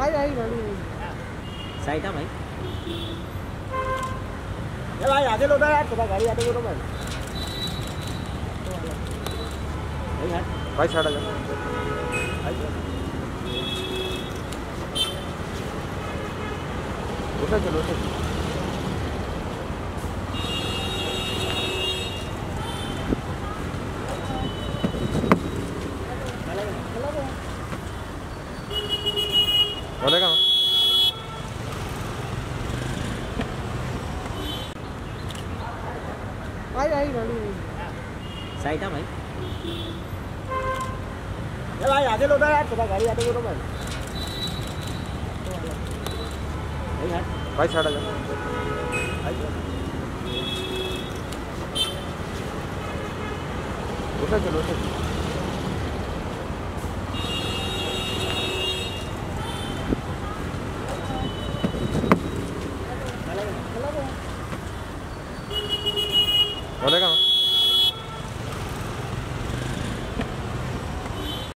आई आई गाड़ी साइड है भाई ये भाई आगे लो यार थोड़ा गाड़ी आगे लो भाई भाई छाड़ा जा उठा चलो उठा बोलेगा आई आई गाड़ी साइड है भाई ये भाई आगे लो यार थोड़ा गाड़ी आगे लो भाई भाई हट भाई छाड़ा 我在干嘛？